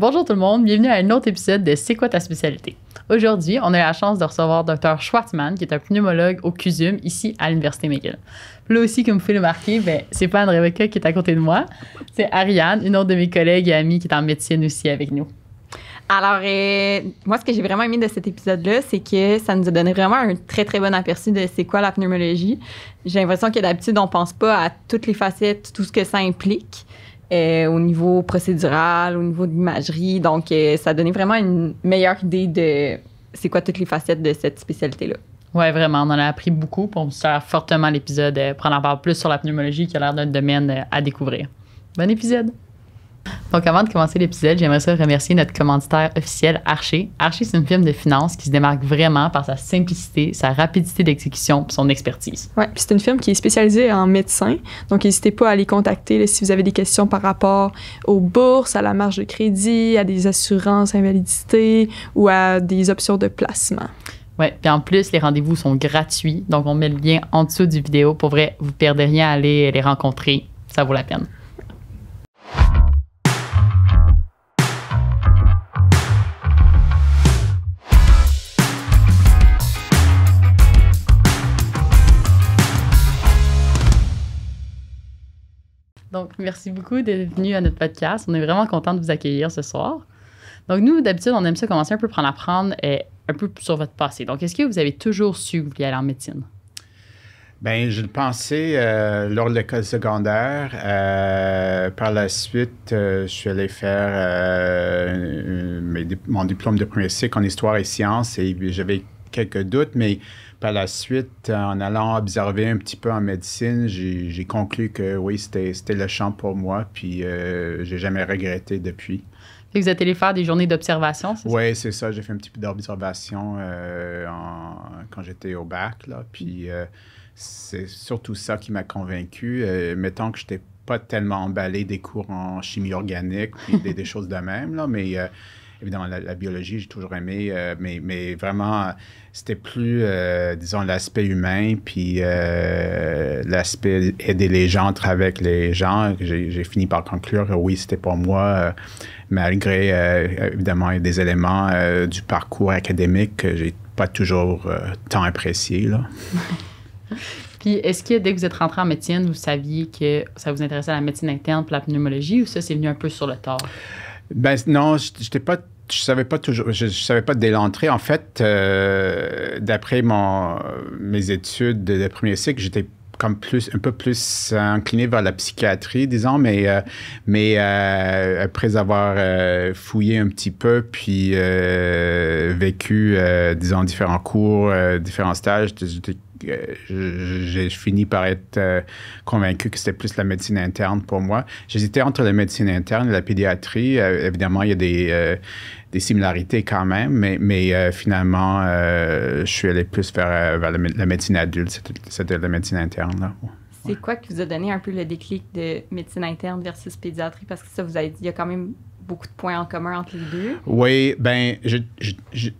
Bonjour tout le monde, bienvenue à un autre épisode de C'est quoi ta spécialité? Aujourd'hui, on a la chance de recevoir Dr. Schwartzman, qui est un pneumologue au CUSUM ici à l'Université McGill. Là aussi, comme vous pouvez le marquer, ben, c'est pas Anne-Rebecca qui est à côté de moi, c'est Ariane, une autre de mes collègues et amies qui est en médecine aussi avec nous. Alors, euh, moi, ce que j'ai vraiment aimé de cet épisode-là, c'est que ça nous a donné vraiment un très, très bon aperçu de c'est quoi la pneumologie. J'ai l'impression que d'habitude, on pense pas à toutes les facettes, tout ce que ça implique. Euh, au niveau procédural, au niveau de l'imagerie. Donc, euh, ça donné vraiment une meilleure idée de c'est quoi toutes les facettes de cette spécialité-là. Oui, vraiment. On en a appris beaucoup pour vous faire fortement l'épisode, euh, pour en parler plus sur la pneumologie qui a l'air d'un domaine à découvrir. Bon épisode! Donc, avant de commencer l'épisode, j'aimerais ça remercier notre commanditaire officiel, Archer. Archer, c'est une firme de finance qui se démarque vraiment par sa simplicité, sa rapidité d'exécution et son expertise. Oui, puis c'est une firme qui est spécialisée en médecins. Donc, n'hésitez pas à les contacter si vous avez des questions par rapport aux bourses, à la marge de crédit, à des assurances invalidité ou à des options de placement. Oui, puis en plus, les rendez-vous sont gratuits. Donc, on met le lien en dessous du vidéo. Pour vrai, vous ne perdez rien à aller les rencontrer. Ça vaut la peine. Merci beaucoup d'être venu à notre podcast. On est vraiment content de vous accueillir ce soir. Donc, nous, d'habitude, on aime ça commencer un peu par en apprendre et un peu sur votre passé. Donc, est-ce que vous avez toujours su que vous vouliez aller en médecine? Bien, je le pensais euh, lors de l'école secondaire. Euh, par la suite, euh, je suis allé faire mon diplôme de premier cycle en histoire et sciences et j'avais quelques doutes, mais par la suite, en allant observer un petit peu en médecine, j'ai conclu que oui, c'était le champ pour moi, puis euh, j'ai jamais regretté depuis. Et vous êtes allé faire des journées d'observation, c'est ça? Oui, c'est ça. J'ai fait un petit peu d'observation euh, quand j'étais au bac, là, puis euh, c'est surtout ça qui m'a convaincu. Euh, mettons que je n'étais pas tellement emballé des cours en chimie organique, puis des, des, choses de même, là, mais évidemment, la, biologie, j'ai toujours aimé, euh, mais, mais, vraiment, c'était plus, euh, disons, l'aspect humain, puis euh, l'aspect aider les gens, travailler avec les gens. J'ai fini par conclure que oui, c'était pour moi, malgré, évidemment, des éléments du parcours académique que j'ai pas toujours tant apprécié. Là. Puis, est-ce que dès que vous êtes rentré en médecine, vous saviez que ça vous intéressait la médecine interne pour la pneumologie ou ça, c'est venu un peu sur le tard? Ben non, j'étais pas je savais pas toujours, je, savais pas dès l'entrée. En fait, euh, d'après mon mes études de, premier cycle, j'étais comme plus un peu plus incliné vers la psychiatrie, disons, mais euh, mais euh, après avoir fouillé un petit peu puis vécu, disons, différents cours, différents stages, j'étais j'ai fini par être euh, convaincu que c'était plus la médecine interne pour moi. J'hésitais entre la médecine interne et la pédiatrie. Euh, évidemment, il y a des, euh, des similarités quand même, mais, mais finalement, je suis allé plus vers, vers la, la, médecine adulte. C'était la médecine interne. Là. C'est quoi qui vous a donné un peu le déclic de médecine interne versus pédiatrie? Parce que ça, vous avez dit, il y a quand même beaucoup de points en commun entre les deux. Oui, ben, je, je, je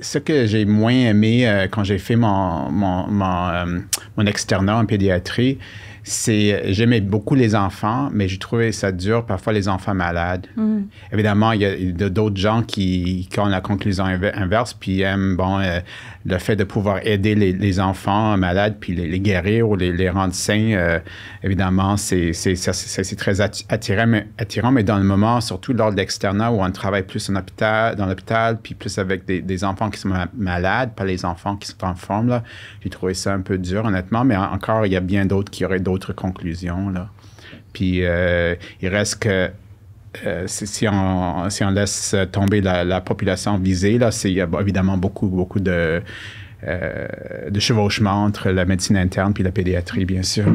ce que j'ai moins aimé euh, quand j'ai fait mon, mon, mon, euh, mon, externat en pédiatrie, c'est j'aimais beaucoup les enfants, mais j'ai trouvé ça dur parfois les enfants malades. Mm. Évidemment, il y a d'autres gens qui, qui ont la conclusion inverse, puis aiment bon euh, le fait de pouvoir aider les, les enfants malades puis les, les, guérir ou les, les rendre sains. Euh, évidemment, c'est très attirant mais, attirant, mais dans le moment, surtout lors de l'externat où on travaille plus en hôpital, dans l'hôpital, puis plus avec des, des, enfants qui sont malades, pas les enfants qui sont en forme, là, j'ai trouvé ça un peu dur, honnêtement, mais encore, il y a bien d'autres qui auraient d'autres conclusions. Là. Puis euh, il reste que euh, si, on, si on laisse tomber la, la population visée, là, il y a évidemment beaucoup, beaucoup de, euh, de chevauchement entre la médecine interne puis la pédiatrie, bien sûr.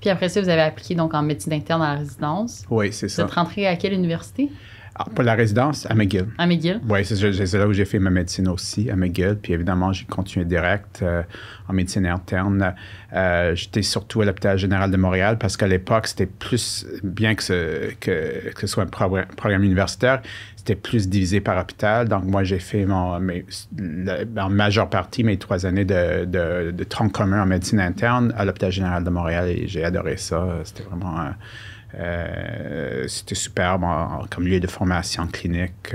Puis après ça, vous avez appliqué donc en médecine interne à la résidence. Oui, c'est ça. Vous êtes rentré à quelle université? Ah, pour la résidence, à McGill. À McGill? Oui, c'est là où j'ai fait ma médecine aussi, à McGill. Puis évidemment, j'ai continué direct euh, en médecine interne. Euh, J'étais surtout à l'hôpital général de Montréal parce qu'à l'époque, c'était plus, bien que ce, que, que ce soit un programme, programme universitaire, c'était plus divisé par hôpital. Donc moi, j'ai fait mon, mes, la, en majeure partie mes trois années de, de, de tronc commun en médecine interne à l'hôpital général de Montréal et j'ai adoré ça. C'était vraiment... Euh, c'était superbe comme lieu de formation clinique,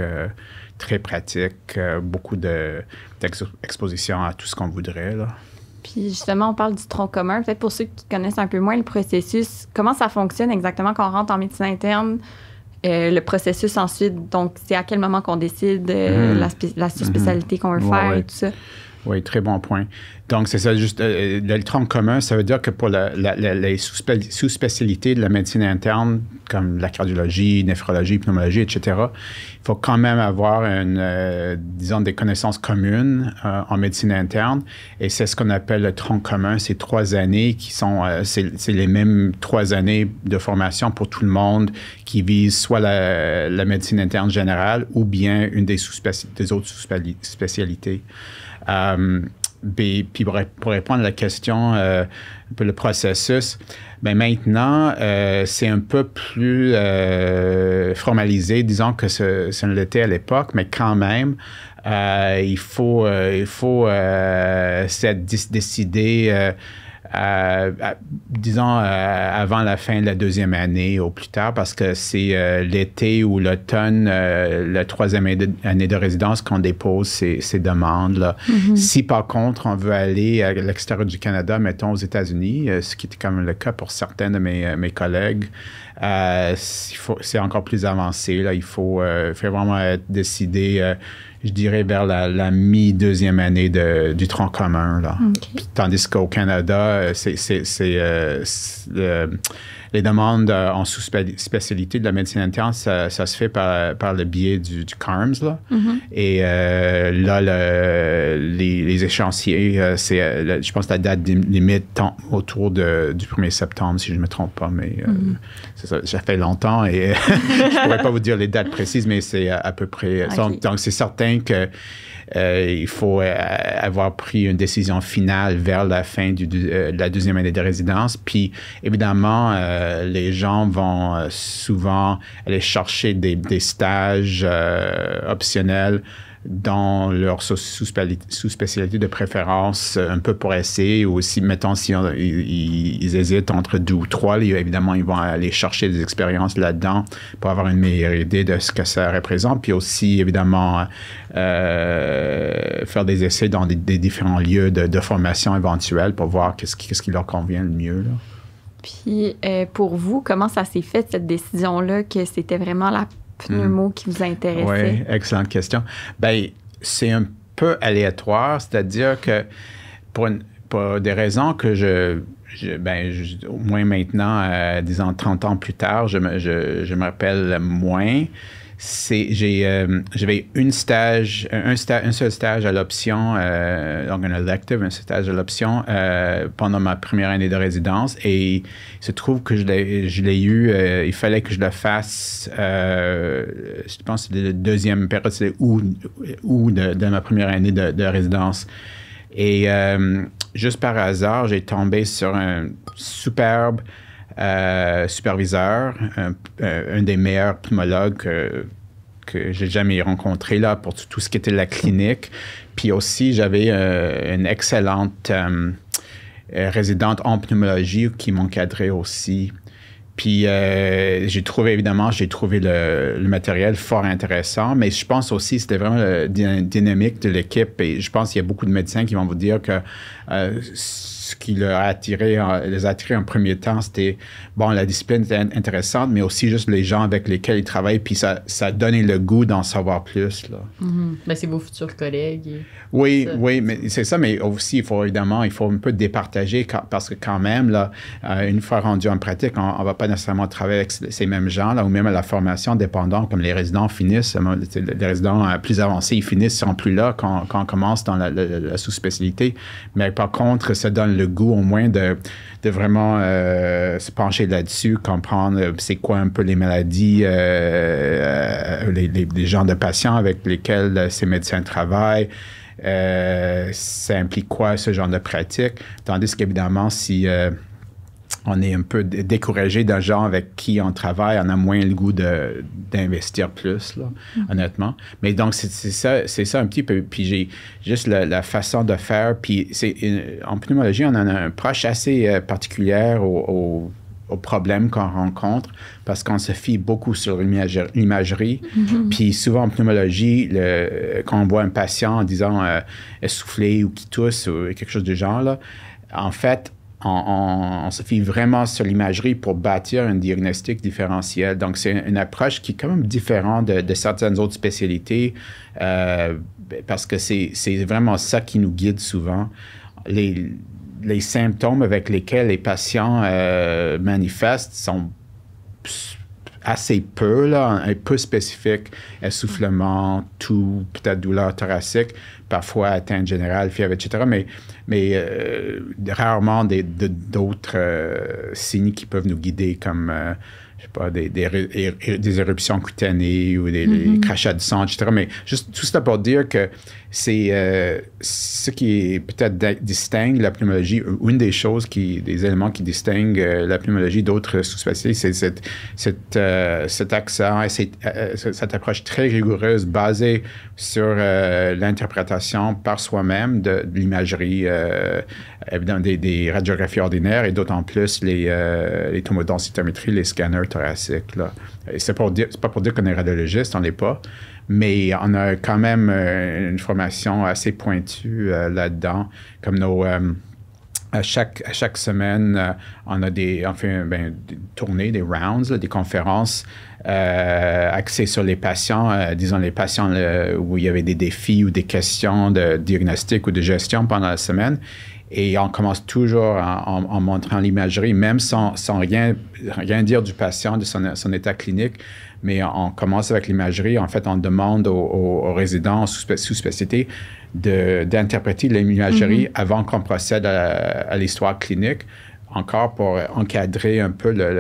très pratique, beaucoup d'exposition à tout ce qu'on voudrait. Là. Puis justement, on parle du tronc commun. Peut-être pour ceux qui connaissent un peu moins le processus, comment ça fonctionne exactement quand on rentre en médecine interne? Euh, le processus ensuite, donc c'est à quel moment qu'on décide euh, mm-hmm. la, sous-spécialité qu'on veut faire et tout ça? Oui, très bon point. Donc, c'est ça, juste euh, le tronc commun, ça veut dire que pour les sous-spécialités de la médecine interne, comme la cardiologie, néphrologie, pneumologie, etc., il faut quand même avoir, une, euh, disons, des connaissances communes euh, en médecine interne. Et c'est ce qu'on appelle le tronc commun, ces trois années qui sont, c'est les mêmes trois années de formation pour tout le monde qui visent soit la, médecine interne générale ou bien une des, des autres sous-spécialités. Euh, puis, pour, répondre à la question, euh, peu le processus, ben maintenant, euh, c'est un peu plus formalisé, disons que ce ne l'était à l'époque, mais quand même, il faut, il faut décider disons, euh, avant la fin de la deuxième année ou plus tard, parce que c'est euh, l'été ou l'automne, euh, la troisième année de, résidence qu'on dépose ces, demandes. Là. Mm-hmm. Si par contre, on veut aller à l'extérieur du Canada, mettons aux États-Unis, ce qui était quand même le cas pour certains de mes, mes collègues, c'est encore plus avancé. Là. Il faut, faut vraiment être décidé je dirais, vers la, mi-deuxième année de, du tronc commun. Là. Tandis qu'au Canada, c'est, euh, les demandes euh, en sous-spécialité de la médecine interne, ça, se fait par, par, le biais du, CARMS. Là. Mm-hmm. Et euh, là, les, les, échéanciers, euh, c'est, je pense, la date limite autour de, du 1er septembre, si je ne me trompe pas. Mais mm-hmm. ça, ça, fait longtemps et je ne pourrais pas vous dire les dates précises, mais c'est à, peu près. donc c'est certain que euh, il faut euh, avoir pris une décision finale vers la fin du, euh, de la deuxième année de résidence. Puis, évidemment, les gens vont souvent aller chercher des, des stages optionnels dans leur sous-spécialité de préférence, un peu pour essayer, ou aussi, mettons, si ils, hésitent entre deux ou trois, évidemment, ils vont aller chercher des expériences là-dedans pour avoir une meilleure idée de ce que ça représente, puis aussi, évidemment, euh, faire des essais dans des, différents lieux de, formation éventuels pour voir qu'est-ce qui, qui, leur convient le mieux. Puis, euh, pour vous, comment ça s'est fait, cette décision-là, que c'était vraiment la pneumo qui vous intéressait? Oui, excellente question. Ben, c'est un peu aléatoire, c'est-à-dire que pour, des raisons que je, ben, au moins maintenant, euh, disons 30 ans plus tard, je me, je, je me rappelle moins c'est j'ai euh, j'avais une stage un, seul stage à l'option euh, donc un elective un stage à l'option euh, pendant ma première année de résidence. Et il se trouve que je l'ai eu euh, il fallait que je le fasse je pense que la deuxième période c'était août, de, ma première année de résidence. Et juste par hasard j'ai tombé sur un superbe euh, superviseur, un, des meilleurs pneumologues que, j'ai jamais rencontré là pour tout, ce qui était la clinique. Puis aussi, j'avais euh, une excellente euh, résidente en pneumologie qui m'encadrait aussi. Puis j'ai trouvé, évidemment, j'ai trouvé le, matériel fort intéressant, mais je pense aussi c'était vraiment la dynamique de l'équipe. Et je pense qu'il y a beaucoup de médecins qui vont vous dire que ce qui leur a attiré, les a attirés en premier temps, c'était, bon, la discipline était intéressante, mais aussi juste les gens avec lesquels ils travaillent, puis ça, ça donné le goût d'en savoir plus. Là. Ben, c'est vos futurs collègues. Oui, oui, mais c'est ça, mais aussi, il faut évidemment, il faut un peu départager, parce que quand même, là, euh, une fois rendu en pratique, on ne va pas nécessairement travailler avec ces mêmes gens, là, ou même à la formation dépendant, comme les résidents finissent, euh, les résidents euh, plus avancés, ils finissent, ils sont plus là quand, quand on commence dans la, la sous-spécialité. Mais par contre, ça donne le goût au moins de, de vraiment euh, se pencher là-dessus, comprendre euh, c'est quoi un peu les maladies, euh, les, les, genres de patients avec lesquels ces médecins travaillent. ça implique quoi ce genre de pratique? Tandis qu'évidemment, si on est un peu découragé d'un genre avec qui on travaille, on a moins le goût d'investir plus, là, mm. honnêtement. Mais donc, c'est ça, ça un petit peu. Puis j'ai juste la, façon de faire. Puis en pneumologie, on a un approche assez euh, particulière au, aux problèmes qu'on rencontre parce qu'on se fie beaucoup sur l'imagerie. Puis souvent en pneumologie, le, quand on voit un patient en disant euh, essoufflé ou qui tousse ou quelque chose du genre, là, en fait, on, se fie vraiment sur l'imagerie pour bâtir un diagnostic différentiel. Donc, c'est une approche qui est quand même différente de, certaines autres spécialités euh, parce que c'est vraiment ça qui nous guide souvent. Les, les symptômes avec lesquels les patients euh, manifestent sont assez peu, là, un peu spécifiques, essoufflement, tout, peut-être douleur thoracique, parfois atteinte générale, fièvre, etc. Mais, mais euh, rarement d'autres euh, signes qui peuvent nous guider comme je sais pas, des, des, éruptions cutanées ou des, mm-hmm. crachats de sang, etc. Mais juste tout ça pour dire que c'est euh, ce qui peut-être distingue la pneumologie, une des choses qui, des éléments qui distinguent euh, la pneumologie d'autres sous-spécialités, c'est cette, cette, euh, cet accent et cette, cette, approche très rigoureuse basée sur l'interprétation par soi-même de, l'imagerie, évidemment des, radiographies ordinaires et d'autant plus les, les tomodensitométries, les scanners thoraciques. Là. Et c'est pas pour dire qu'on est radiologiste, on n'est pas mais on a quand même euh, une formation assez pointue euh, là-dedans, comme nos... Euh, à chaque, semaine, on a des, on fait ben, des tournées, des rounds, des conférences axées sur les patients, disons les patients où il y avait des défis ou des questions de diagnostic ou de gestion pendant la semaine. Et on commence toujours en, montrant l'imagerie, même sans, rien, dire du patient, de son état clinique, mais on commence avec l'imagerie. En fait, on demande aux, résidents sous-spécialité d'interpréter l'imagerie mm-hmm. avant qu'on procède à, l'histoire clinique, encore pour encadrer un peu le,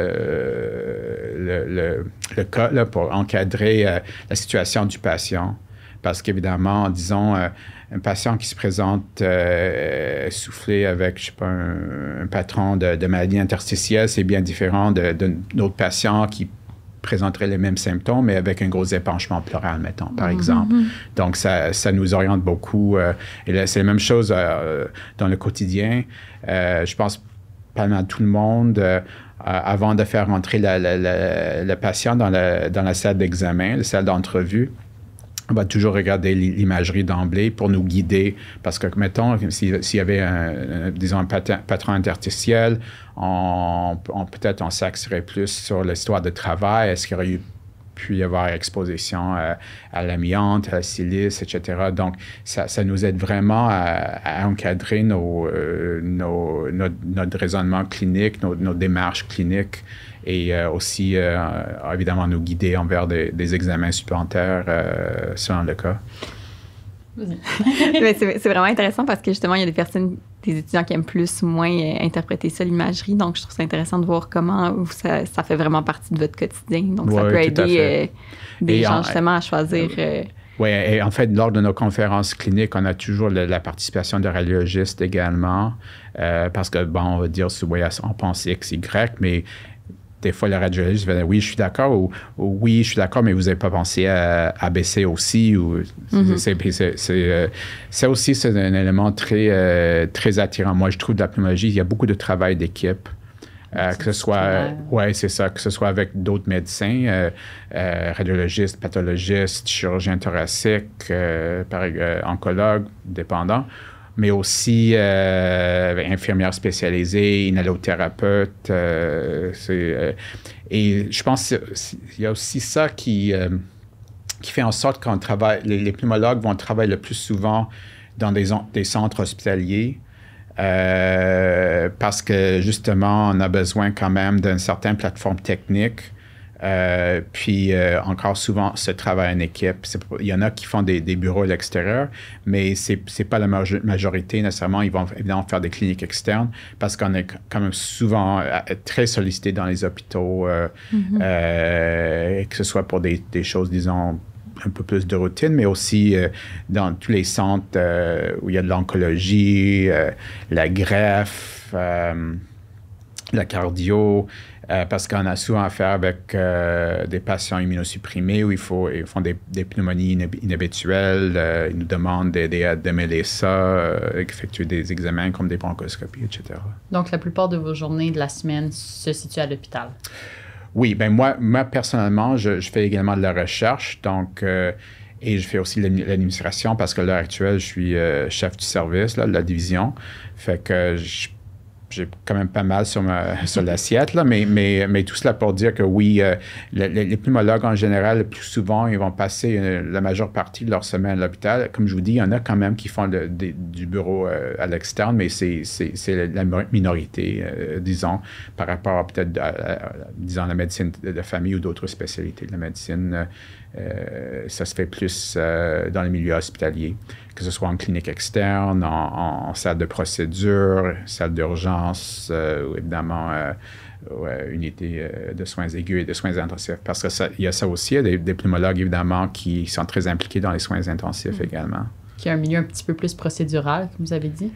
le, le, cas, là, pour encadrer euh, la situation du patient. Parce qu'évidemment, disons, euh, un patient qui se présente euh, soufflé avec, je sais pas, un, patron de, de, maladie interstitielle, c'est bien différent d'un autre patient qui présenterait les mêmes symptômes, mais avec un gros épanchement pleural, mettons, par mhm. exemple. Donc, ça, ça, nous oriente beaucoup. Euh, et c'est la même chose euh, dans le quotidien. Euh, je pense pas mal tout le monde, avant de faire rentrer le patient dans la, dans la salle d'examen, la salle d'entrevue, on va toujours regarder l'imagerie d'emblée pour nous guider. Parce que, mettons, s'il y avait, un, disons, un patron interstitiel, on, peut-être on s'axerait plus sur l'histoire de travail. Est-ce qu'il y aurait eu pu y avoir exposition à, l'amiante, à la silice, etc. Donc, ça, nous aide vraiment à, encadrer nos, euh, nos, notre, raisonnement clinique, nos, nos démarches cliniques et euh, aussi, euh, évidemment, nous guider envers des, examens supplémentaires euh, selon le cas. c'est vraiment intéressant parce que justement, il y a des personnes, des étudiants qui aiment plus ou moins interpréter ça, l'imagerie. Donc, je trouve ça intéressant de voir comment ça, ça fait vraiment partie de votre quotidien. Donc, ça peut aider des gens justement à choisir. Oui, et en fait, lors de nos conférences cliniques, on a toujours la participation de radiologistes également, parce que, bon, on va dire, on pense X, Y, mais des fois, le radiologiste va dire oui, je suis d'accord ou, oui, je suis d'accord, mais vous n'avez pas pensé à, baisser aussi. Ou, mm-hmm. euh, ça aussi, c'est un élément très, euh, très attirant. Moi, je trouve de la pneumologie, il y a beaucoup de travail d'équipe. Euh, que ce soit, ouais, c'est ça, que ce soit avec d'autres médecins, radiologistes, pathologistes, chirurgiens thoraciques, par, oncologues, dépendants, mais aussi euh, infirmière spécialisée, inhalothérapeute. Euh, euh, et je pense qu'il y a aussi ça qui, qui fait en sorte qu'on travaille, les, pneumologues vont travailler le plus souvent dans des, des centres hospitaliers. parce que justement, on a besoin quand même d'une certaine plateforme technique euh, puis euh, encore souvent, ce travail en équipe. Il y en a qui font des, bureaux à l'extérieur, mais ce n'est pas la majorité nécessairement. Ils vont évidemment faire des cliniques externes parce qu'on est quand même souvent euh, très sollicité dans les hôpitaux, mm-hmm. que ce soit pour des, choses, disons, un peu plus de routine, mais aussi dans tous les centres où il y a de l'oncologie, la greffe, la cardio, Euh, parce qu'on a souvent affaire avec euh, des patients immunosupprimés où il faut, ils font des, des pneumonies inhab- inhabituelles. euh, ils nous demandent d'aider à démêler ça, effectuer des examens comme des bronchoscopies, etc. Donc, la plupart de vos journées de la semaine se situent à l'hôpital? Oui, ben moi, moi personnellement, je, je fais également de la recherche, donc et je fais aussi l'admi- l'administration parce qu'à l'heure actuelle, je suis euh, chef du service là, de la division. Fait que je- j'ai quand même pas mal sur, ma, sur l'assiette, là, mais, mais, mais tout cela pour dire que oui, euh, le- le- les pneumologues en général, plus souvent, ils vont passer euh, la majeure partie de leur semaine à l'hôpital. Comme je vous dis, il y en a quand même qui font du bureau euh, à l'externe, mais c'est, la minorité, disons, par rapport à peut-être, la médecine de, de famille ou d'autres spécialités de la médecine. Euh, ça se fait plus euh, dans les milieux hospitaliers, que ce soit en clinique externe, en, salle de procédure, salle d'urgence, euh, ou évidemment ouais, unité de soins aigus et de soins intensifs. Parce qu'il y a ça aussi, il y a des, des pneumologues évidemment qui sont très impliqués dans les soins intensifs également. Qui est un milieu un petit peu plus procédural, comme vous avez dit.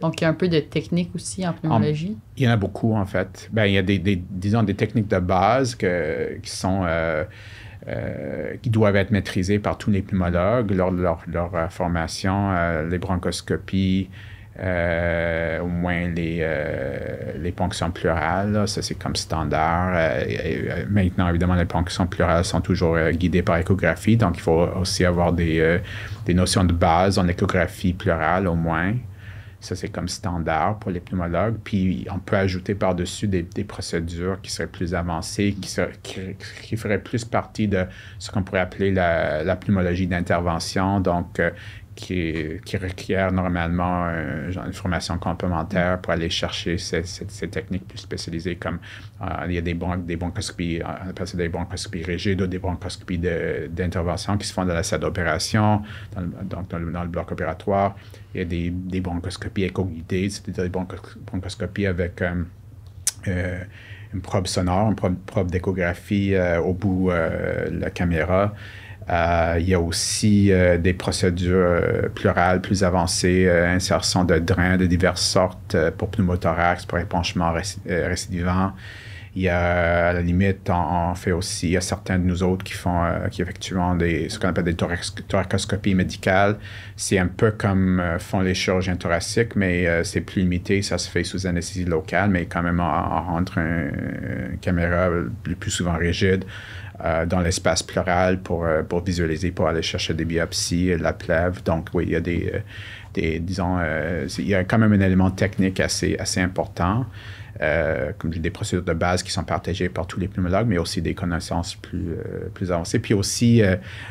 Donc, il y a un peu de technique aussi en pneumologie. Il y en a beaucoup, en fait. Ben, il y a des, des- disons, des techniques de base que, qui sont... euh, qui doivent être maîtrisées par tous les pneumologues lors de leur, euh, formation, euh, les bronchoscopies, au moins les, les ponctions pleurales, là, ça c'est comme standard. Maintenant, évidemment, les ponctions pleurales sont toujours guidées par échographie, donc il faut aussi avoir des, des notions de base en échographie pleurale au moins. Ça, c'est comme standard pour les pneumologues. Puis, on peut ajouter par-dessus des, procédures qui seraient plus avancées, qui, seraient- qui, feraient plus partie de ce qu'on pourrait appeler la, la pneumologie d'intervention, donc euh, qui, qui normalement genre, une formation complémentaire pour aller chercher ces, techniques plus spécialisées, comme euh, il y a des, bron- des bronchoscopies, euh, on appelle ça des bronchoscopies rigides ou des bronchoscopies d'intervention qui se font dans la salle d'opération, donc dans le, bloc opératoire. Il y a des, des bronchoscopies éco-guidées, c'est-à-dire des bronchos- bronchoscopies avec euh, euh, une probe sonore, une probe, probe d'échographie euh, au bout euh, de la caméra. Euh, il y a aussi euh, des procédures euh, pleurales plus avancées, insertion de drains de diverses sortes pour pneumothorax, pour épanchement réci- récidivant. Il y a, à la limite, on, fait aussi, il y a certains de nous autres qui font, qui effectuent des, ce qu'on appelle des thoracoscopies médicales. C'est un peu comme font les chirurgiens thoraciques, mais c'est plus limité. Ça se fait sous anesthésie locale, mais quand même, on, on rentre un- une caméra le plus souvent rigide euh, dans l'espace pleural pour, euh, pour visualiser, pour aller chercher des biopsies, euh, la plèvre. Donc, oui, il y a des, disons, il y a quand même un élément technique assez, assez important. Euh, comme des procédures de base qui sont partagées par tous les pneumologues, mais aussi des connaissances plus, plus avancées. Puis aussi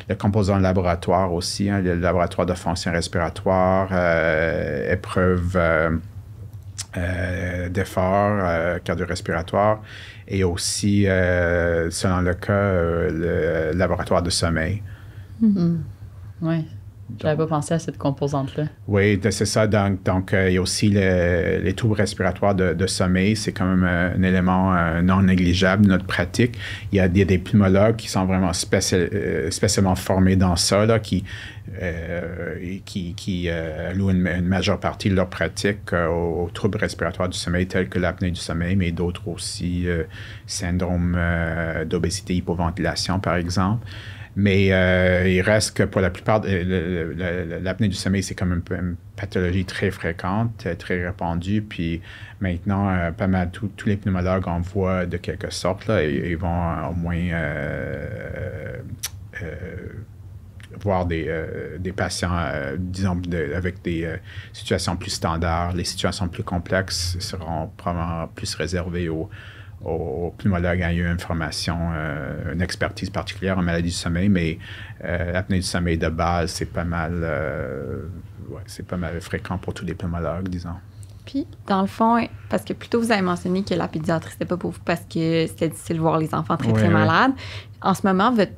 le composant laboratoire aussi, hein, le laboratoire de fonction respiratoire, épreuves euh, euh, d'effort euh, cardio-respiratoire et aussi, euh, selon le cas, euh, le laboratoire de sommeil. Oui. J'avais pas pensé à cette composante-là. Oui, c'est ça. Donc, donc euh, il y a aussi le- les troubles respiratoires de, de sommeil. C'est quand même euh, un élément euh, non négligeable de notre pratique. Il y a des, des pneumologues qui sont vraiment spécial- spécialement formés dans ça, là, qui, qui, qui allouent une, une majeure partie de leur pratique aux, aux troubles respiratoires du sommeil, tels que l'apnée du sommeil, mais d'autres aussi, syndrome d'obésité, hypoventilation, par exemple. Mais euh, il reste que pour la plupart, le- l'apnée du sommeil, c'est comme un peu une pathologie très fréquente, euh, très répandue. Puis maintenant, euh, pas mal tous les pneumologues en voient de quelque sorte. Là, et, ils vont euh, au moins euh, euh, voir des, euh, des patients, euh, disons, de- avec des euh, situations plus standards. Les situations plus complexes seront probablement plus réservées aux, aux pneumologues ayant eu une formation, euh, une expertise particulière en maladie du sommeil, mais euh, l'apnée du sommeil de base, c'est pas mal, euh, ouais, c'est pas mal fréquent pour tous les pneumologues, disons. Puis, dans le fond, parce que plutôt vous avez mentionné que la pédiatrie, c'était pas pour vous parce que c'était difficile de voir les enfants très, très oui. malades. En ce moment, votre,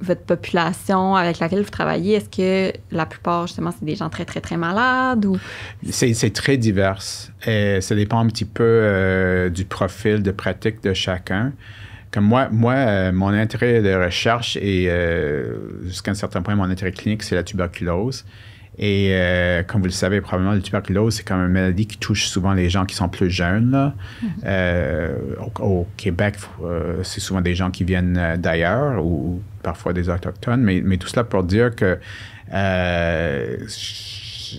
votre population avec laquelle vous travaillez, est-ce que la plupart, justement, c'est des gens très, très, très malades ou? C'est, très divers. Ça dépend un petit peu euh, du profil de pratique de chacun. Comme moi, moi euh, mon intérêt de recherche et euh, jusqu'à un certain point, mon intérêt clinique, c'est la tuberculose. Et euh, comme vous le savez, probablement, le tuberculose, c'est comme une maladie qui touche souvent les gens qui sont plus jeunes. là. Euh, au, au Québec, euh, c'est souvent des gens qui viennent d'ailleurs ou parfois des Autochtones, mais, mais tout cela pour dire que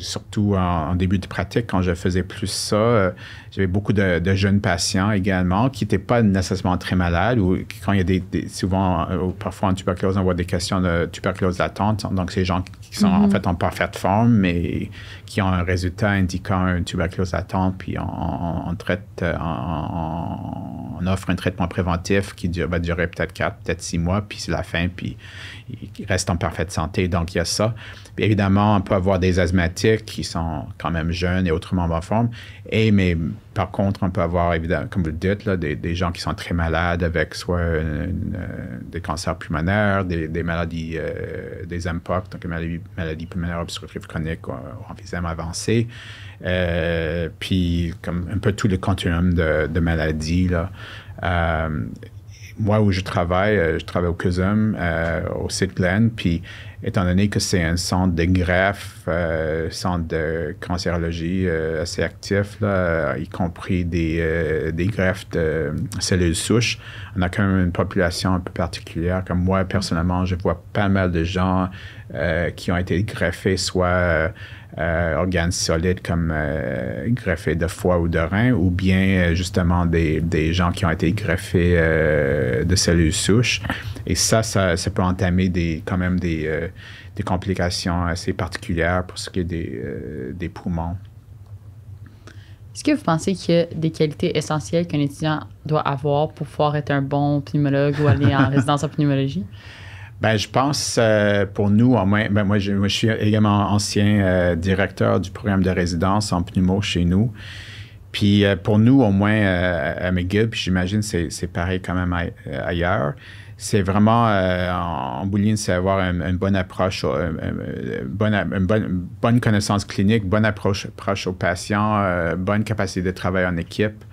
surtout en, en début de pratique, quand je faisais plus ça, euh, j'avais beaucoup de, de jeunes patients également qui n'étaient pas nécessairement très malades ou qui- quand il y a des, des- souvent, euh, ou parfois en tuberculose, on voit des questions de tuberculose latente. Donc, c'est des gens qui sont en fait en parfaite forme, mais qui ont un résultat indiquant une tuberculose latente, puis on, on- on traite, euh, on, on offre un traitement préventif qui dure- va durer peut-être 4, peut-être 6 mois, puis c'est la fin, puis il reste en parfaite santé. Donc, il y a ça. Évidemment, on peut avoir des asthmatiques qui sont quand même jeunes et autrement en forme. Et, mais par contre, on peut avoir, évidemment, comme vous le dites, des, des gens qui sont très malades avec soit euh, des cancers pulmonaires, des, des maladies, euh, des MPOC, donc une maladie, maladie pulmonaire obstructive chronique ou, ou emphysème. Euh, puis, comme un peu tout le continuum de, maladies. Euh, moi, où je travaille, euh, je travaille au CUSUM, euh, au site Glen, puis étant donné que c'est un centre de greffe, euh, centre de cancérologie assez actif, là, y compris des, des greffes de cellules souches, on a quand même une population un peu particulière. Comme moi, personnellement, je vois pas mal de gens qui ont été greffés, soit euh, euh, organes solides comme euh, greffés de foie ou de rein, ou bien euh, justement des, des gens qui ont été greffés euh, de cellules souches. Et ça, ça, ça peut entamer des, quand même des, euh, des complications assez particulières pour ce qui est des, euh, des poumons. Est-ce que vous pensez qu'il y a des qualités essentielles qu'un étudiant doit avoir pour pouvoir être un bon pneumologue ou aller en résidence en pneumologie? Ben, je pense euh, pour nous, au moins, ben, moi, je, moi, je suis également ancien euh, directeur du programme de résidence en pneumo chez nous. Puis euh, pour nous, au moins à McGill, puis j'imagine c'est c'est pareil quand même ai- ailleurs, c'est vraiment en, en c'est avoir un- une bonne approche, bonne, une bonne, une bonne connaissance clinique, bonne approche, approche aux patients, bonne capacité de travail en équipe.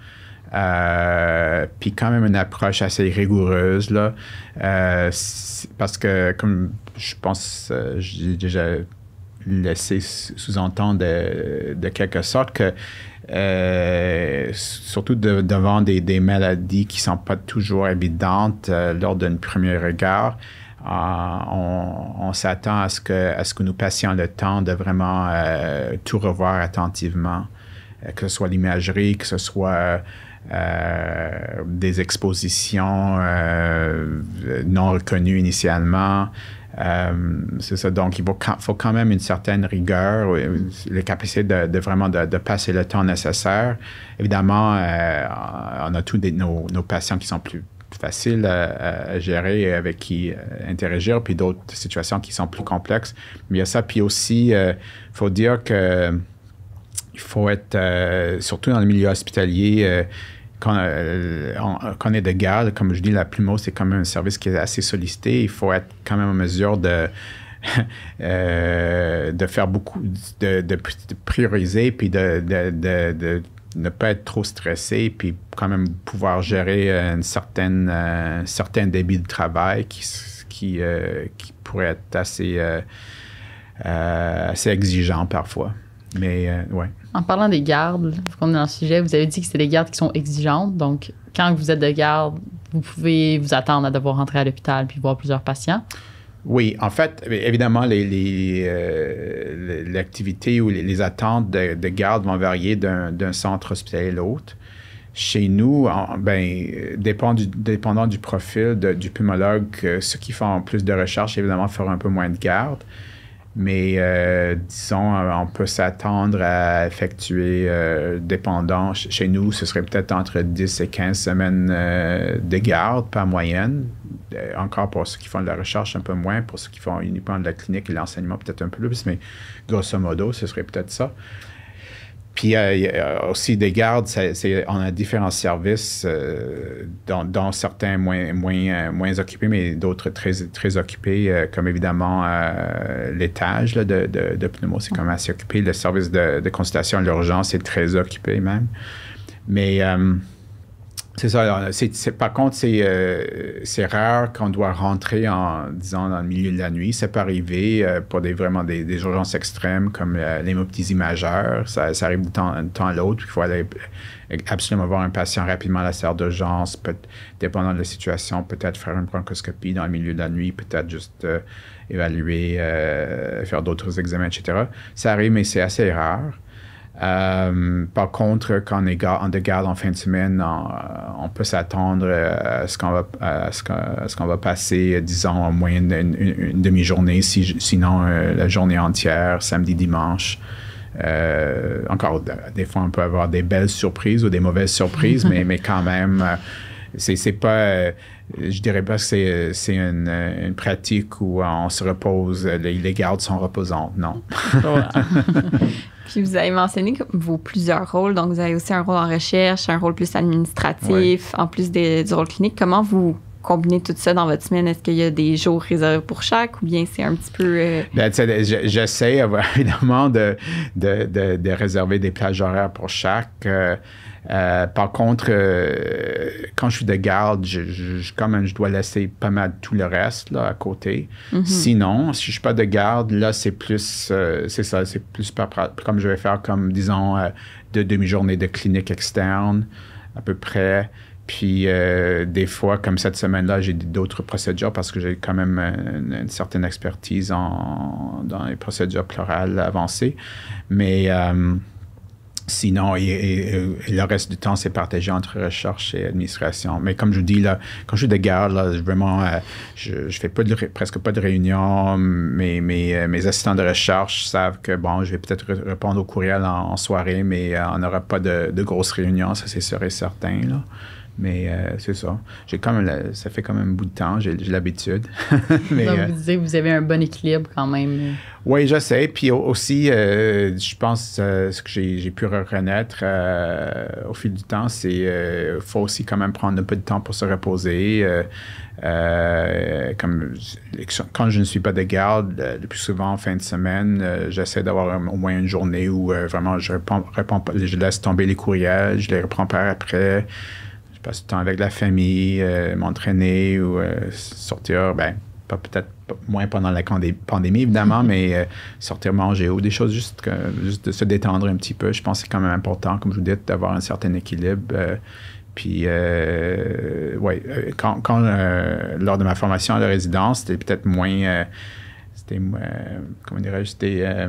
Euh, puis quand même une approche assez rigoureuse là, Euh, parce que comme je pense, euh, j'ai déjà laissé sous- sous-entendre de, quelque sorte que euh, surtout de- devant des, maladies qui sont pas toujours évidentes lors d'un premier regard, on, on s'attend à ce que à ce que nous passions le temps de vraiment tout revoir attentivement, que ce soit l'imagerie, que ce soit euh, des expositions euh, non reconnues initialement. Euh, c'est ça. Donc, il faut faut quand même une certaine rigueur, la capacité de, vraiment de, passer le temps nécessaire. Évidemment, on a tous nos, nos patients qui sont plus faciles à, gérer et avec qui interagir, puis d'autres situations qui sont plus complexes. Mais il y a ça. Puis aussi, il faut dire que il faut être, surtout dans le milieu hospitalier, euh, quand, euh, quand on est de garde, comme je dis, la plumeau, c'est quand même un service qui est assez sollicité. Il faut être quand même en mesure de, euh, de faire beaucoup, de, de, prioriser, puis de, de, ne pas être trop stressé, puis quand même pouvoir gérer une certaine, euh, un certain débit de travail qui, qui, euh, pourrait être assez, euh, euh, assez exigeant parfois. Mais euh, ouais. En parlant des gardes, vu qu'on est dans le sujet, vous avez dit que c'est des gardes qui sont exigeantes. Donc, quand vous êtes de garde, vous pouvez vous attendre à devoir rentrer à l'hôpital puis voir plusieurs patients? Oui, en fait, évidemment, les, les, euh, l'activité ou les, les attentes de, de, garde vont varier d'un, centre hospitalier à l'autre. Chez nous, en, ben, dépend du, dépendant du profil de, du pneumologue, euh, ceux qui font plus de recherche, évidemment, feront un peu moins de garde. Mais euh, disons, on peut s'attendre à effectuer, euh, dépendant, chez nous, ce serait peut-être entre 10 et 15 semaines euh, de garde par moyenne. Euh, encore pour ceux qui font de la recherche, un peu moins. Pour ceux qui font uniquement de la clinique et l'enseignement, peut-être un peu plus, mais grosso modo, ce serait peut-être ça. Puis euh, a aussi des gardes, c'est, on a différents services, euh, dont, certains moins, moins, moins occupés, mais d'autres très, très occupés, euh, comme évidemment euh, l'étage de, de, de, pneumo, c'est quand même assez occupé. Le service de, de consultation à l'urgence est très occupé même. Mais C'est ça. C'est- par contre, c'est, euh, c'est rare qu'on doit rentrer en, disons, dans le milieu de la nuit. Ça peut arriver euh, pour des, vraiment des, urgences extrêmes comme euh, l'hémoptysie majeure. Ça, arrive de temps, temps à l'autre. Il faut aller euh, absolument voir un patient rapidement à la salle d'urgence. Dépendant de la situation, peut-être faire une bronchoscopie dans le milieu de la nuit, peut-être juste euh, évaluer, euh, faire d'autres examens, etc. Ça arrive, mais c'est assez rare. Euh, par contre, quand on est en de garde en fin de semaine, on, euh, on peut s'attendre euh, à ce qu'on va, à ce qu'on, à ce qu'on va passer, disons, en moyenne une, une- une demi-journée, si- sinon euh, la journée entière, samedi, dimanche. Euh, encore, des fois, on peut avoir des belles surprises ou des mauvaises surprises, mais, mais quand même, c'est pas. Je dirais pas que c'est, c'est une, une pratique où on se repose, les, les gardes sont reposantes, non. Voilà. Puis vous avez mentionné que vos plusieurs rôles, donc vous avez aussi un rôle en recherche, un rôle plus administratif, en plus des- du rôle clinique. Comment vous combinez tout ça dans votre semaine? Est-ce qu'il y a des jours réservés pour chaque ou bien c'est un petit peu... euh, Ben, J'essaie évidemment de, de, de- de réserver des plages horaires pour chaque. Euh, euh, par contre, euh, quand je suis de garde, je, quand même, je dois laisser pas mal tout le reste là, à côté. Sinon, si je suis pas de garde, là, c'est plus, euh, c'est ça, c'est plus comme je vais faire comme, disons, deux demi-journées de clinique externe, à peu près. Puis des fois, comme cette semaine-là, j'ai d'autres procédures parce que j'ai quand même une, une certaine expertise en, dans les procédures pleurales avancées. Mais sinon, le reste du temps, c'est partagé entre recherche et administration. Mais comme je vous dis, là, quand je suis de garde, là, vraiment, euh, je, je fais presque pas de réunions. Mes, mes, euh, mes assistants de recherche savent que, bon, je vais peut-être ré- répondre aux courriels en, en soirée, mais euh, on n'aura pas de, de grosses réunions, ça c'est sûr et certain. Là. Mais euh, c'est ça. J'ai quand même la- ça fait quand même un bout de temps, j'ai j'ai l'habitude. Mais, Donc, euh, vous disiez que vous avez un bon équilibre quand même. oui, je sais. Puis au- aussi, euh, je pense ce que j'ai j'ai pu reconnaître au fil du temps, c'est qu'il faut aussi quand même prendre un peu de temps pour se reposer. Comme quand je ne suis pas de garde, le plus souvent en fin de semaine, j'essaie d'avoir au moins une journée où vraiment je pas- je laisse tomber les courriels, je les reprends par après. Je passe du temps avec la famille, euh, m'entraîner ou euh, sortir, ben, pas peut-être pas- moins pendant la pandémie, évidemment, mais euh, sortir manger ou des choses juste, que- juste de se détendre un petit peu. Je pense que c'est quand même important, comme je vous dis, d'avoir un certain équilibre. euh, puis, euh, ouais, quand, quand, lors de ma formation à la résidence, c'était peut-être moins. c'était, comment dirais-je, c'était.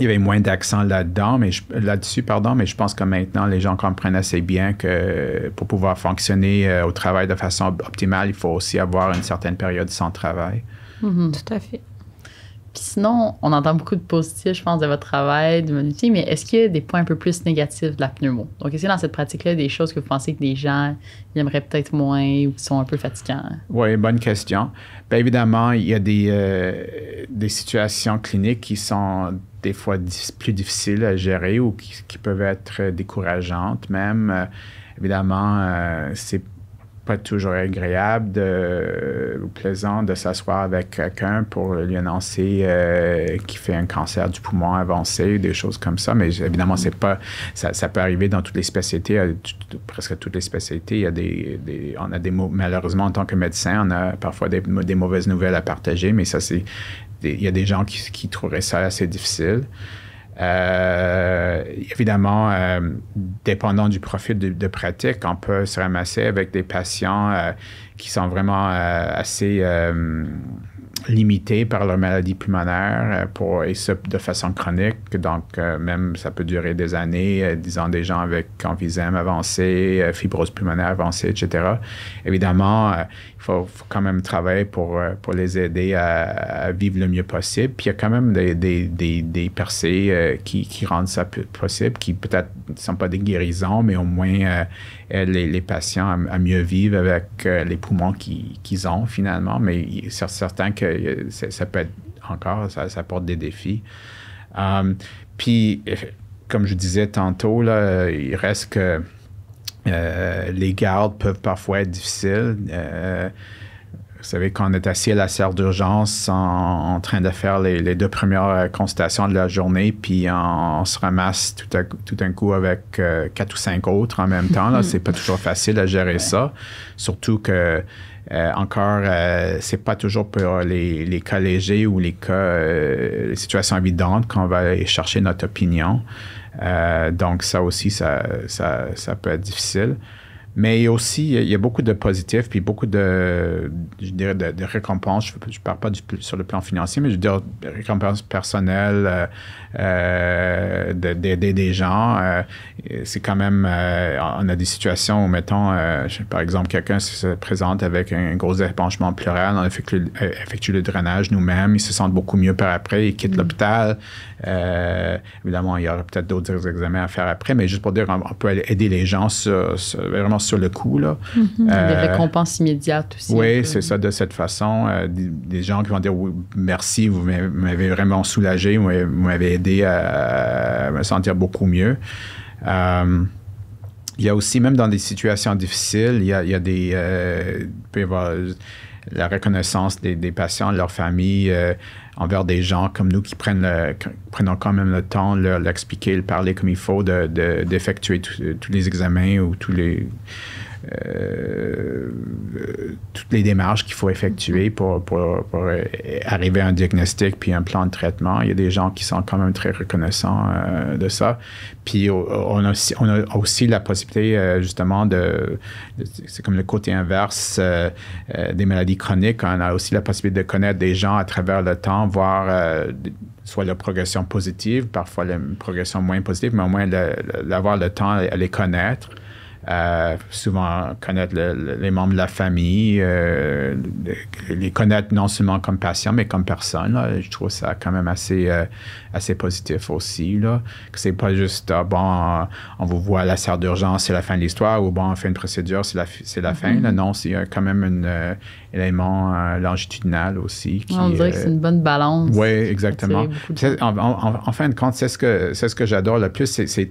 Il y avait moins d'accent là-dedans, mais je- là-dessus, pardon, mais je pense que maintenant, les gens comprennent assez bien que pour pouvoir fonctionner euh, au travail de façon op- optimale, il faut aussi avoir une certaine période sans travail. Mhm. Tout à fait. Puis sinon, on entend beaucoup de positifs, je pense, de votre travail, de votre métier, mais est-ce qu'il y a des points un peu plus négatifs de la pneumo? Donc, est-ce qu'il y a dans cette pratique-là des choses que vous pensez que les gens ils aimeraient peut-être moins ou qui sont un peu fatigants? Oui, bonne question. Bien évidemment, il y a des, euh, des situations cliniques qui sont des fois plus difficiles à gérer ou qui, peuvent être décourageantes même. Euh, évidemment, euh, c'est pas toujours agréable ou plaisant de s'asseoir avec quelqu'un pour lui annoncer euh, qu'il fait un cancer du poumon avancé, des choses comme ça. Mais évidemment, c'est pas, ça, peut arriver dans toutes les spécialités, presque toutes les spécialités. Il y a des, on a des malheureusement en tant que médecin, on a parfois des, mauvaises nouvelles à partager, mais ça c'est, il y a des gens qui, trouveraient ça assez difficile. Euh, évidemment, euh, dépendant du profil de, pratique, on peut se ramasser avec des patients euh, qui sont vraiment assez limités par leur maladie pulmonaire euh, pour, et ça de façon chronique. Donc, euh, même ça peut durer des années, euh, disons des gens avec emphysème avancé, fibrose pulmonaire avancée, etc. Évidemment, il faut, quand même travailler pour, pour les aider à, vivre le mieux possible. Puis il y a quand même des, des, des, percées qui, qui rendent ça possible, qui peut-être ne sont pas des guérisons, mais au moins les, les patients à, mieux vivre avec les poumons qui- qu'ils ont finalement. Mais c'est certain que euh, ça, peut être encore, ça, ça porte des défis. Um, puis, euh, comme je disais tantôt, là, il reste que euh, les gardes peuvent parfois être difficiles. Euh, savez, quand on est assis à la salle d'urgence en, train de faire les, deux premières consultations de la journée, puis on, se ramasse tout, à, tout un coup avec quatre ou cinq autres en même temps, c'est pas toujours facile à gérer ça. Surtout que euh, encore, euh, c'est pas toujours pour les, les, cas légers ou les cas, euh, les situations évidentes qu'on va aller chercher notre opinion. donc, ça aussi, ça, ça, ça, peut être difficile. Mais aussi, il y a beaucoup de positifs, puis beaucoup de, je dirais, de, récompenses. Je ne parle pas du, sur le plan financier, mais je veux dire récompenses personnelles, euh, euh d'aider des gens. Euh, c'est quand même, euh, on a des situations où, mettons, par exemple, quelqu'un se présente avec un gros épanchement pleural, on effectue, effectue le drainage nous-mêmes, ils se sentent beaucoup mieux par après, ils quittent mm. l'hôpital. évidemment, il y aura peut-être d'autres examens à faire après, mais juste pour dire, on, peut aider les gens sur, vraiment sur le coup. Là. Mm-hmm. des récompenses immédiates aussi. Oui, c'est ça, de cette façon. des, gens qui vont dire oui, merci, vous m'avez vraiment soulagé, vous m'avez aidé à, me sentir beaucoup mieux. Euh, il y a aussi, même dans des situations difficiles, il y a, des. Euh, il peut y avoir la reconnaissance des, patients, de leur famille, euh, envers des gens comme nous qui prennent, le, prennent quand même le temps de l'expliquer, le parler comme il faut, d'effectuer de, tous les examens ou tous les euh, toutes les démarches qu'il faut effectuer pour, pour, arriver à un diagnostic puis un plan de traitement. Il y a des gens qui sont quand même très reconnaissants euh, de ça. Puis on a aussi, la possibilité euh, justement de, c'est comme le côté inverse des maladies chroniques. On a aussi la possibilité de connaître des gens à travers le temps, voir soit la progression positive, parfois la progression moins positive, mais au moins d'avoir le temps à les connaître. Euh, souvent connaître les membres de la famille, euh, les connaître non seulement comme patient, mais comme personne. Je trouve ça quand même assez, euh, assez positif aussi. Là. Que c'est pas juste, ah, bon, on vous voit à la salle d'urgence, c'est la fin de l'histoire, ou bon, on fait une procédure, c'est la, c'est la fin. Là. Mm-hmm. Non, c'est quand même un élément longitudinal aussi. on dirait que c'est une bonne balance. Oui, exactement. En, fin de compte, c'est ce que, c'est ce que j'adore le plus. C'est,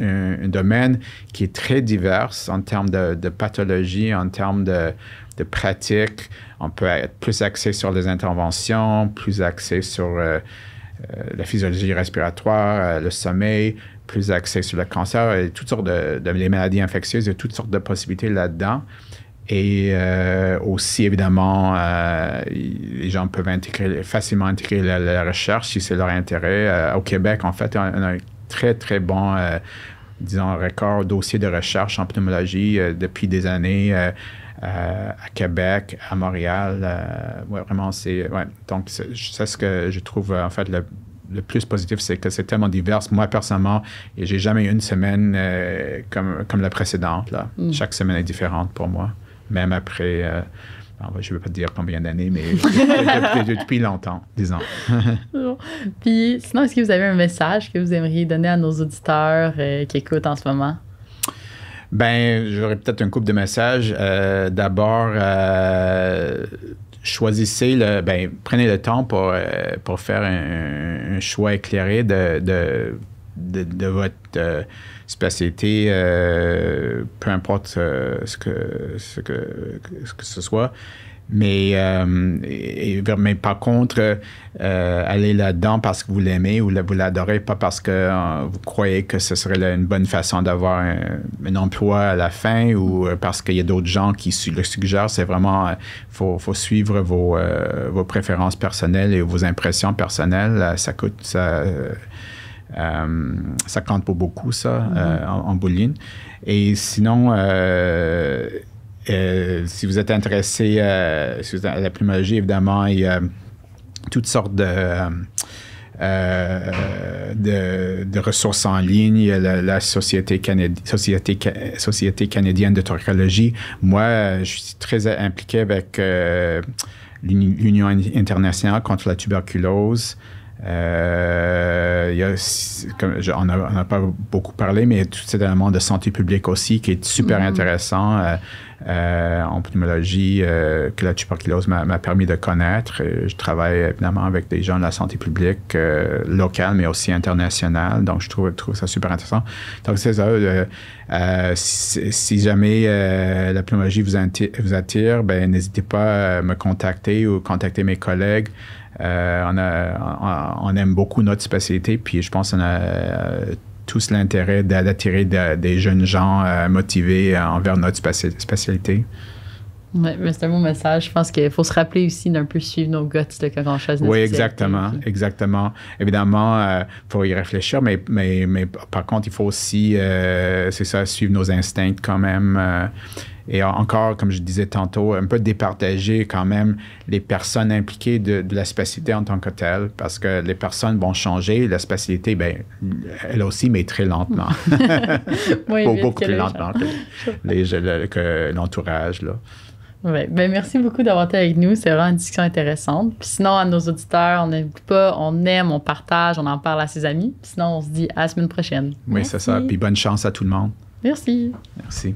un domaine qui est très diverse en termes de, pathologie, en termes de, de pratique. On peut être plus axé sur les interventions, plus axé sur euh, euh, la physiologie respiratoire, euh, le sommeil, plus axé sur le cancer et toutes sortes de, les maladies infectieuses. Il y a toutes sortes de possibilités là-dedans. Et aussi, évidemment, les gens peuvent intégrer, facilement intégrer la, recherche si c'est leur intérêt. au Québec, en fait, on a un très, très bon disons, record dossier de recherche en pneumologie euh, depuis des années euh, euh, à Québec, à Montréal. vraiment, c'est. Ouais, donc, c'est ce que je trouve, en fait, le, plus positif, c'est que c'est tellement divers. Moi, personnellement, j'ai jamais eu une semaine comme, comme la précédente. Là. Mm. Chaque semaine est différente pour moi, même après je ne veux pas te dire combien d'années, mais depuis, longtemps, disons. Puis, sinon, est-ce que vous avez un message que vous aimeriez donner à nos auditeurs euh, qui écoutent en ce moment? Ben, j'aurais peut-être un couple de messages. Euh, d'abord, euh, choisissez le, ben, prenez le temps pour, pour faire un, choix éclairé de, de, de votre spécialité, euh, peu importe euh, ce, que, ce, que, ce que ce soit. Mais, euh, mais par contre, euh, allez là-dedans parce que vous l'aimez ou vous l'adorez, pas parce que vous croyez que ce serait une bonne façon d'avoir un, emploi à la fin ou parce qu'il y a d'autres gens qui le suggèrent. C'est vraiment, il faut, faut, suivre vos, vos préférences personnelles et vos impressions personnelles. Ça coûte, ça, euh, ça compte pour beaucoup, ça, euh, en, bouline. Et sinon, euh, si vous êtes intéressé à la plumologie, évidemment, il y a toutes sortes de... ressources en ligne. Il y a la, Société, Société, canadienne de toricologie. Moi, je suis très impliqué avec l'Union internationale contre la tuberculose. Euh, il y a, comme, on n'a pas beaucoup parlé, mais tout cet élément de santé publique aussi qui est super mm-hmm. intéressant. Euh, euh, en pneumologie euh, que la tuberculose m'a permis de connaître. Et je travaille évidemment avec des gens de la santé publique euh, locale, mais aussi internationale. Donc, je trouve, trouve ça super intéressant. Donc, c'est ça. euh, euh, si, si jamais euh, la pneumologie vous, vous attire, ben, n'hésitez pas à me contacter ou contacter mes collègues. Euh, on, a, on, on aime beaucoup notre spécialité, puis je pense qu'on a euh, tous l'intérêt d'a- d'attirer de- des jeunes gens euh, motivés envers notre spéci- spécialité. Ouais, mais c'est un bon message. Je pense qu'il faut se rappeler aussi d'un peu suivre nos guts là, quand on choisit notre Oui, exactement, puis- exactement. Évidemment, il faut y réfléchir, mais, mais, mais par contre, il faut aussi, euh, c'est ça, suivre nos instincts quand même. Et en- encore, comme je disais tantôt, un peu départager quand même les personnes impliquées de, de la spécialité en tant que telle, parce que les personnes vont changer, la spécialité, ben, elle aussi, mais très lentement. Oui, beaucoup que plus lentement que, le- l'entourage. là. Ouais, ben merci beaucoup d'avoir été avec nous. C'est vraiment une discussion intéressante. Puis sinon, à nos auditeurs, on n'oublie pas, on aime, on partage, on en parle à ses amis. Puis sinon, on se dit à la semaine prochaine. Oui, c'est ça. Puis bonne chance à tout le monde. Merci. Merci.